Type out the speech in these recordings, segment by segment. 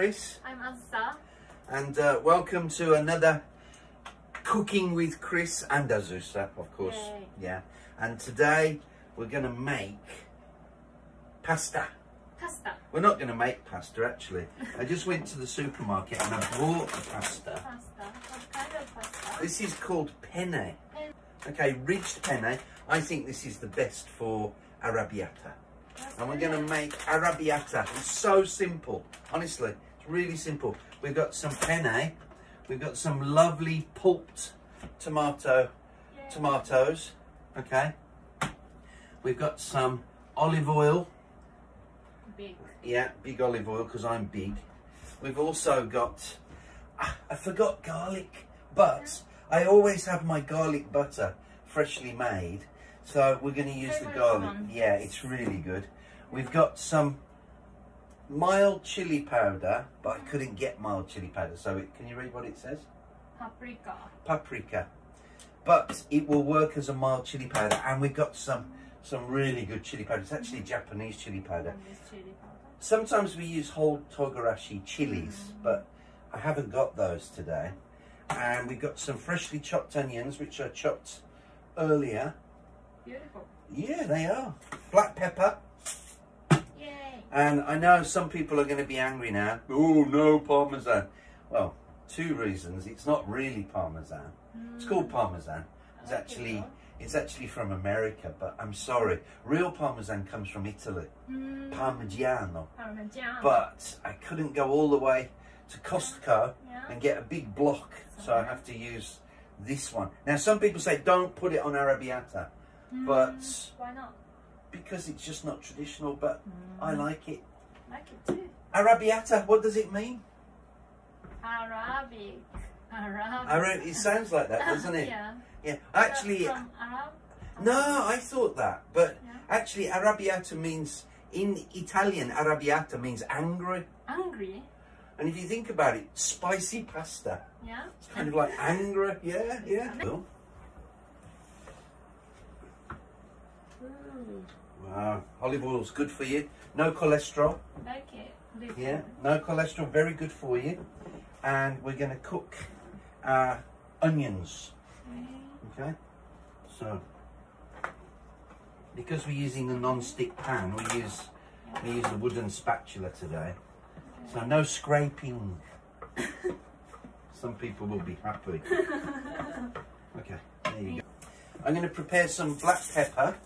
Chris, I'm Azza. and uh, welcome to another Cooking with Chris and Azusa, of course. Yay. Yeah, and today we're going to make pasta. Pasta. We're not going to make pasta actually. I just went to the supermarket and I bought the pasta. Pasta. What kind of pasta? This is called penne. Penne. Okay, ridged penne. I think this is the best for arrabbiata. And we're going to make arrabbiata. It's so simple. Honestly, really simple. We've got some penne. We've got some lovely pulped tomato tomatoes. Okay. We've got some olive oil. Big. Yeah, big olive oil because I'm big. We've also got, ah, I forgot garlic, but I always have my garlic butter freshly made. So we're going to use the garlic. Yeah, it's really good. We've got some mild chili powder, but I couldn't get mild chili powder. So it, can you read what it says? Paprika. Paprika. But it will work as a mild chili powder. And we've got some, some really good chili powder. It's actually Japanese chili powder. Chili powder. Sometimes we use whole togarashi chilies, mm. but I haven't got those today. And we've got some freshly chopped onions, which I chopped earlier. Beautiful. Yeah, they are. Black pepper. And I know some people are going to be angry now. Oh, no parmesan. Well, two reasons. It's not really parmesan. It's called parmesan. It's I like it actually it's actually from America, but I'm sorry. Real parmesan comes from Italy. Mm. Parmigiano. Parmesan. but I couldn't go all the way to Costco Yeah. and get a big block, so I have to use this one. Now, some people say don't put it on arrabbiata, but Mm. Why not? Because it's just not traditional, but I Mm. like it. Like it too. Arrabbiata, what does it mean? Arabic. Arabic. Ara- it sounds like that, doesn't it? yeah. Yeah. Actually, From Arab? no, I thought that, but Yeah. actually, arrabbiata means in Italian, arrabbiata means angry. Angry. And if you think about it, spicy pasta. Yeah. It's kind of like angry. Yeah, yeah. Ooh. Wow, olive oil's good for you. No cholesterol. Like it. Yeah, no cholesterol, very good for you. And we're going to cook our onions. Okay. Okay, so because we're using a non-stick pan, we use we use a wooden spatula today. So no scraping. Some people will be happy. Okay, there you go. I'm going to prepare some black pepper.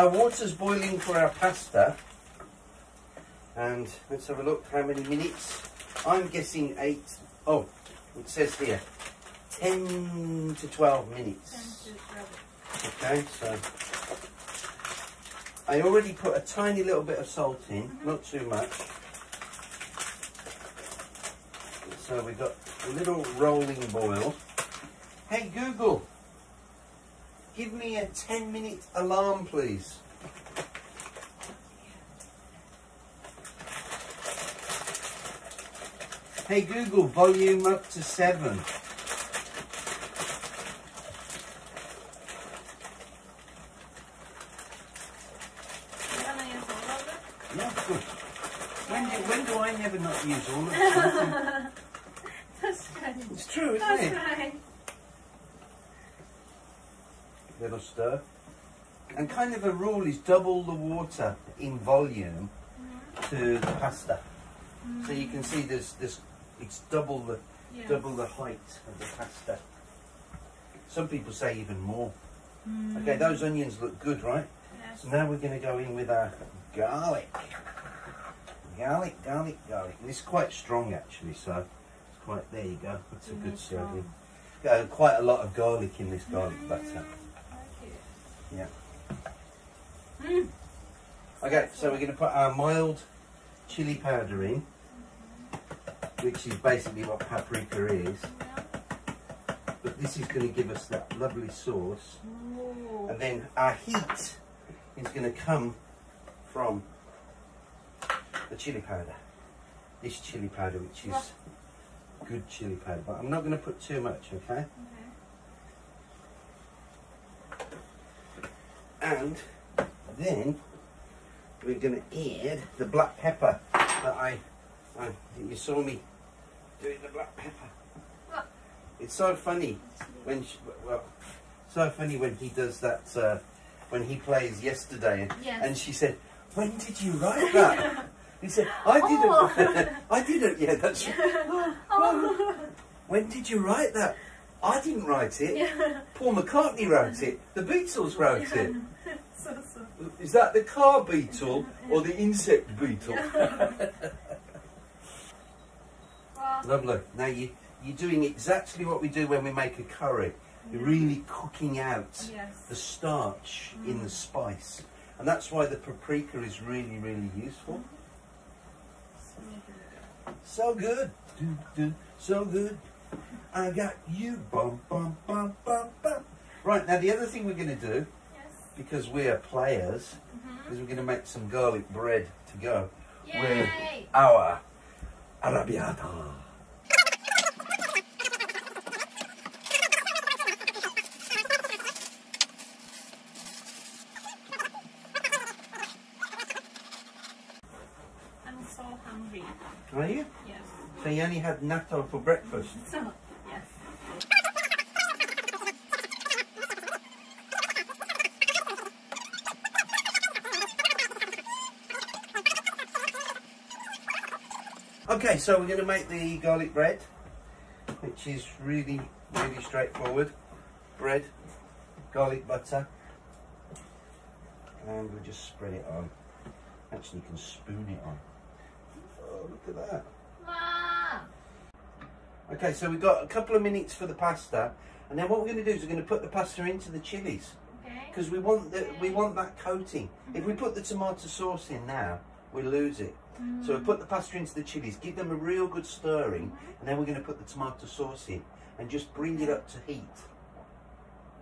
Our water's boiling for our pasta. And let's have a look how many minutes. I'm guessing eight. Oh, it says here 10 to 12 minutes. To twelve. Okay, so I already put a tiny little bit of salt in, mm-hmm. not too much. So we've got a little rolling boil. Hey Google, give me a 10 minute alarm please. Hey Google, volume up to seven. You wanna use all of it? Yeah, good. When do, when do I never not use all of it? That's right. It's true, isn't That's it? right. Little stir. And kind of a rule is double the water in volume to the pasta. So you can see there's this it's double the Yeah. double the height of the pasta. Some people say even more. Mm. Okay, those onions look good, right? Yes. So now we're going to go in with our garlic. Garlic, garlic, garlic. And it's quite strong actually, so it's quite, there you go. That's a Mm, good serving. Got quite a lot of garlic in this garlic it. Yeah. Mm. Okay, so we're going to put our mild chili powder in, which is basically what paprika is. But this is going to give us that lovely sauce. Ooh. And then our heat is going to come from the chili powder. This chili powder, which is good chili powder. But I'm not going to put too much, okay? Okay. And then we're going to add the black pepper that I, I you saw me doing the black pepper. What? It's so funny when she, well, so funny when he does that uh, when he plays yesterday, and, Yes. and she said, "When did you write that?" he said, "I didn't. Oh. I didn't. Yeah, that's. Oh. When did you write that? I didn't write it. Yeah. Paul McCartney wrote it. The Beatles wrote it. so, so. Is that the car beetle or the insect beetle? Lovely. Now you you're doing exactly what we do when we make a curry. You're really cooking out the Yes. starch in the mm. spice, and that's why the paprika is really really useful. Mm-hmm. So good, do, do, so good. I got you, bum bum bum bum bum. Right now, the other thing we're going to do, Yes. because we are players, Mhm. is we're going to make some garlic bread to go with our arrabbiata. I'm so hungry. Are you? So you only had natto for breakfast. So, yes. Okay, so we're going to make the garlic bread, which is really, really straightforward. Bread, garlic butter, and we'll just spread it on. Actually, you can spoon it on. Oh, look at that. Okay, so we've got a couple of minutes for the pasta, and then what we're going to do is we're going to put the pasta into the chilies Okay. because we want the, we want that coating. If we put the tomato sauce in now, we lose it. So we mm. put the pasta into the chilies, give them a real good stirring, and then we're going to put the tomato sauce in and just bring it up to heat.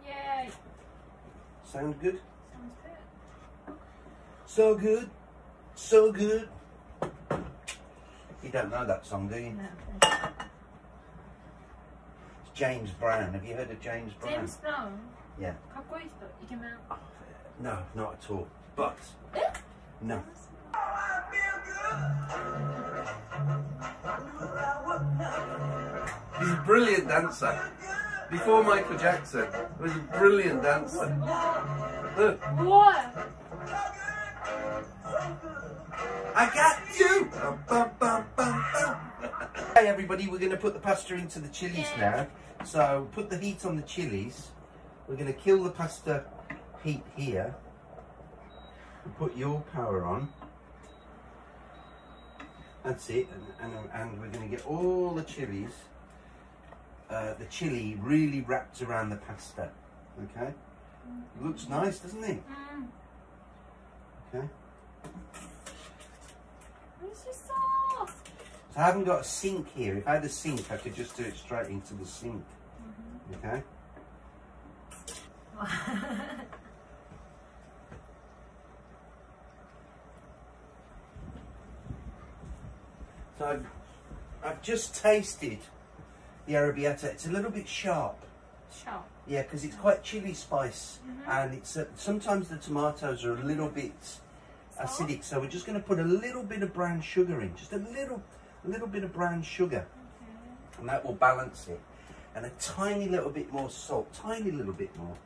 Yay. Sound good? Sounds good. So good, so good. You don't know that song, do you? No. James Brown. Have you heard of James Brown? James Brown? Yeah. Oh, no, not at all. But. Eh? No. He's a brilliant dancer. Before Michael Jackson, he was a brilliant dancer. What? I got you! everybody, we're going to put the pasta into the chilies yeah. now. So put the heat on the chilies. We're going to kill the pasta heat here. Put your power on. That's it. And, and, and we're going to get all the chilies, uh, the chili really wrapped around the pasta. Okay? Looks nice, doesn't it? Mm. Okay. Where's your sauce? I haven't got a sink here. If I had a sink, I could just do it straight into the sink. Mm -hmm. Okay? so I've, I've just tasted the arrabbiata. It's a little bit sharp. Sharp? Yeah, because it's mm-hmm. quite chili spice. Mm -hmm. And it's a, sometimes the tomatoes are a little bit acidic. So we're just going to put a little bit of brown sugar in. Just a little a little bit of brown sugar, and that will balance it. And a tiny little bit more salt, tiny little bit more.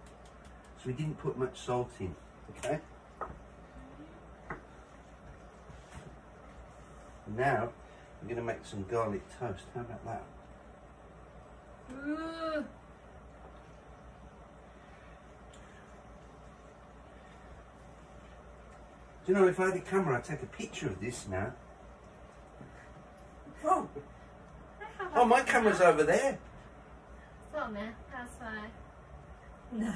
So we didn't put much salt in. Okay. Now I'm going to make some garlic toast. How about that? Do you know if I had a camera, I'd take a picture of this now on? Oh, my camera's over there. So, man, that's fine. No.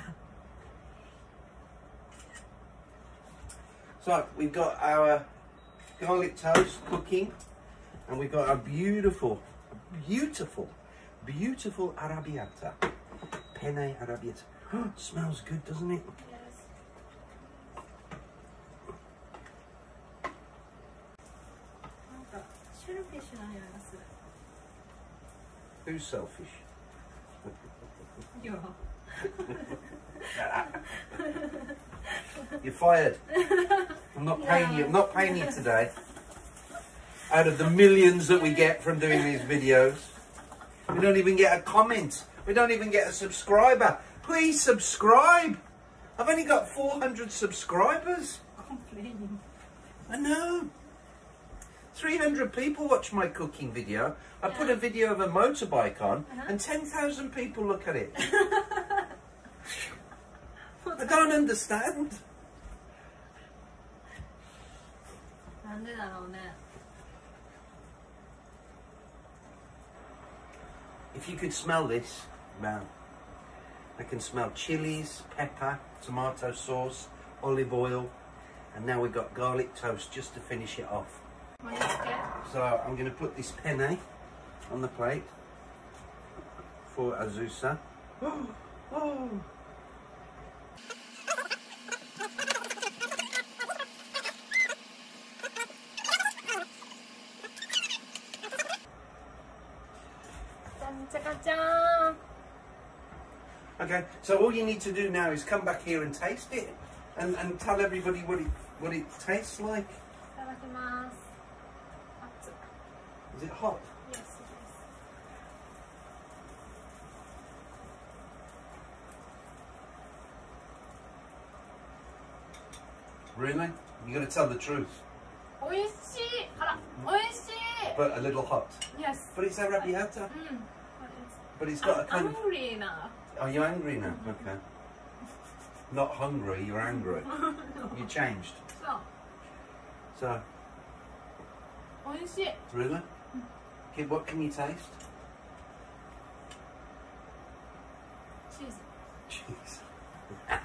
So, we've got our garlic toast cooking, and we've got our beautiful, beautiful, beautiful Arrabbiata. Penne Arrabbiata. Oh, smells good, doesn't it? Yeah. Yes なんかシェルフィッシュな匂いがする Who's selfish? よ You're fired. I'm not paying you. I'm not paying you today. Out of the millions that we get from doing these videos, we don't even get a comment. We don't even get a subscriber. Please subscribe. I've only got 400 subscribers. Complaining. I know. 300 people watch my cooking video. I put Yeah. a video of a motorbike on Uh-huh. and 10,000 people look at it. I don't understand. なんでだろうね。 If you could smell this, man, I can smell chilies, pepper, tomato sauce, olive oil, and now we've got garlic toast just to finish it off. So I'm going to put this penne on the plate for Azusa. Okay, so all you need to do now is come back here and taste it and, and tell everybody what it what it tastes like. Hot. Yes, yes. Really? You're going to tell the truth. Oishii! Mm. Oishii! But a little hot. Yes. But it's arrabbiata. Mm. But it's got I'm a kind angry now. Are you angry now? Mm -hmm. Okay. Not hungry, you're angry. no. You changed. So. So. Oishii. Really? Okay, what can you taste? Cheese. Cheese.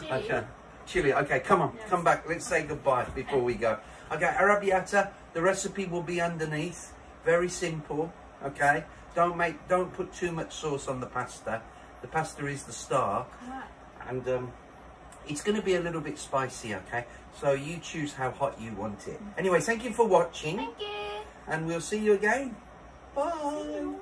Chili. Okay. Chili. Okay, come on, yes. come back. Let's say goodbye before we go. Okay, arrabbiata. The recipe will be underneath. Very simple. Okay. Don't make. Don't put too much sauce on the pasta. The pasta is the star. And um, it's going to be a little bit spicy, okay? So you choose how hot you want it. Anyway, thank you for watching, Thank you. and we'll see you again. Bye.